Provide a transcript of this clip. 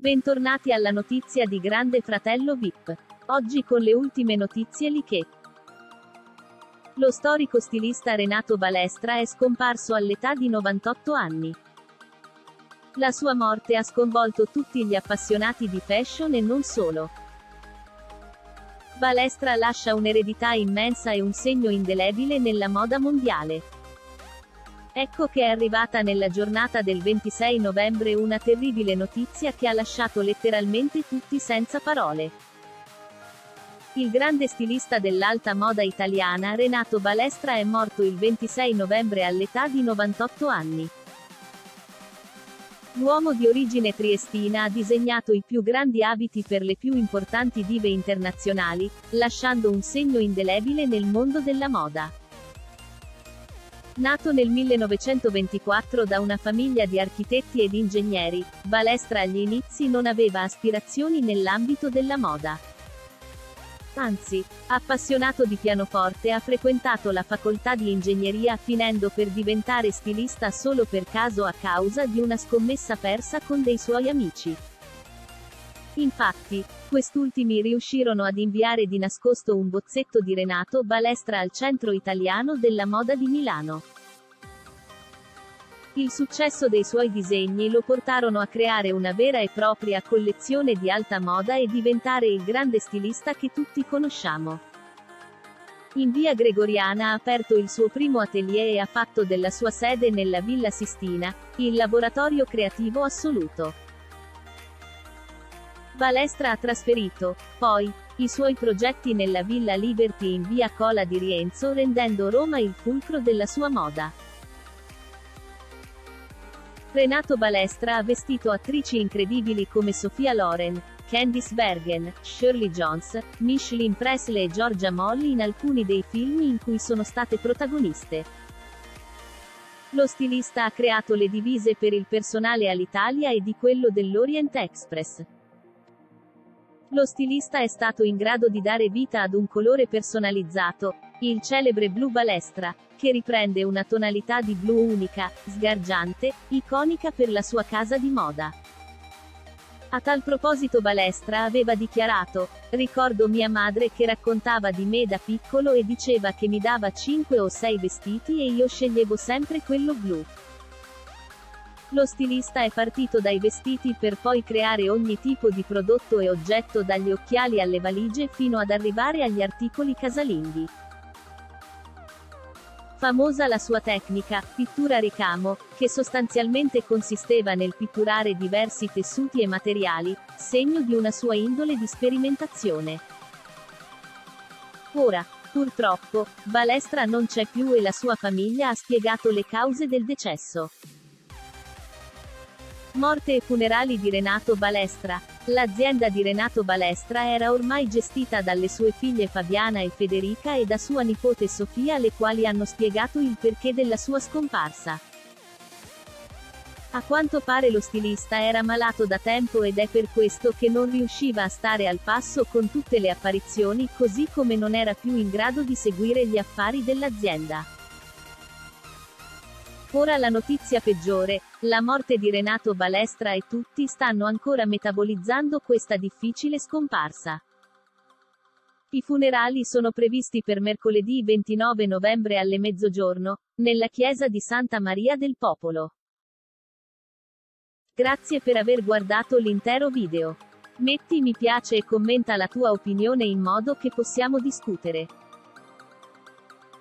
Bentornati alla notizia di Grande Fratello VIP. Oggi con le ultime notizie liche. Lo storico stilista Renato Balestra è scomparso all'età di 98 anni. La sua morte ha sconvolto tutti gli appassionati di fashion e non solo. Balestra lascia un'eredità immensa e un segno indelebile nella moda mondiale. Ecco che è arrivata nella giornata del 26 novembre una terribile notizia che ha lasciato letteralmente tutti senza parole. Il grande stilista dell'alta moda italiana Renato Balestra è morto il 26 novembre all'età di 98 anni. L'uomo di origine triestina ha disegnato i più grandi abiti per le più importanti dive internazionali, lasciando un segno indelebile nel mondo della moda. Nato nel 1924 da una famiglia di architetti ed ingegneri, Balestra agli inizi non aveva aspirazioni nell'ambito della moda. Anzi, appassionato di pianoforte ha frequentato la facoltà di ingegneria finendo per diventare stilista solo per caso a causa di una scommessa persa con dei suoi amici. Infatti, quest'ultimi riuscirono ad inviare di nascosto un bozzetto di Renato Balestra al Centro Italiano della Moda di Milano. Il successo dei suoi disegni lo portarono a creare una vera e propria collezione di alta moda e diventare il grande stilista che tutti conosciamo. In via Gregoriana ha aperto il suo primo atelier e ha fatto della sua sede nella Villa Sistina, il laboratorio creativo assoluto. Balestra ha trasferito, poi, i suoi progetti nella Villa Liberty in via Cola di Rienzo rendendo Roma il fulcro della sua moda. Renato Balestra ha vestito attrici incredibili come Sofia Loren, Candice Bergen, Shirley Jones, Micheline Presley e Georgia Molly in alcuni dei film in cui sono state protagoniste. Lo stilista ha creato le divise per il personale all'Italia e di quello dell'Orient Express. Lo stilista è stato in grado di dare vita ad un colore personalizzato, il celebre blu balestra, che riprende una tonalità di blu unica, sgargiante, iconica per la sua casa di moda. A tal proposito Balestra aveva dichiarato, ricordo mia madre che raccontava di me da piccolo e diceva che mi dava 5 o 6 vestiti e io sceglievo sempre quello blu. Lo stilista è partito dai vestiti per poi creare ogni tipo di prodotto e oggetto dagli occhiali alle valigie fino ad arrivare agli articoli casalinghi. Famosa la sua tecnica, pittura ricamo, che sostanzialmente consisteva nel pitturare diversi tessuti e materiali, segno di una sua indole di sperimentazione. Ora, purtroppo, Balestra non c'è più e la sua famiglia ha spiegato le cause del decesso. Morte e funerali di Renato Balestra. L'azienda di Renato Balestra era ormai gestita dalle sue figlie Fabiana e Federica e da sua nipote Sofia le quali hanno spiegato il perché della sua scomparsa. A quanto pare lo stilista era malato da tempo ed è per questo che non riusciva a stare al passo con tutte le apparizioni così come non era più in grado di seguire gli affari dell'azienda. Ora la notizia peggiore, la morte di Renato Balestra e tutti stanno ancora metabolizzando questa difficile scomparsa. I funerali sono previsti per mercoledì 29 novembre alle mezzogiorno, nella chiesa di Santa Maria del Popolo. Grazie per aver guardato l'intero video. Metti mi piace e commenta la tua opinione in modo che possiamo discutere.